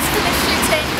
customer shooting.